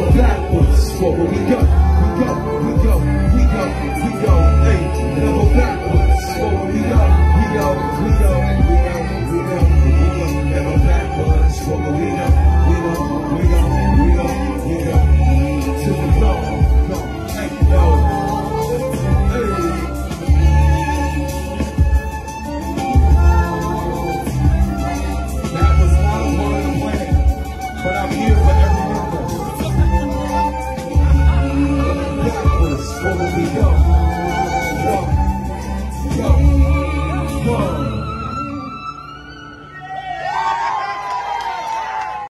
forward, backwards, where we go, we go, we go, we go, we go, hey, never backwards, forward we go, we go, we go, we go, we go, we go, never backwards, where we go, we go, we go, we go, we go, to the floor, go, hey, yo, hey. But I'm here for everyone. forward we go. go.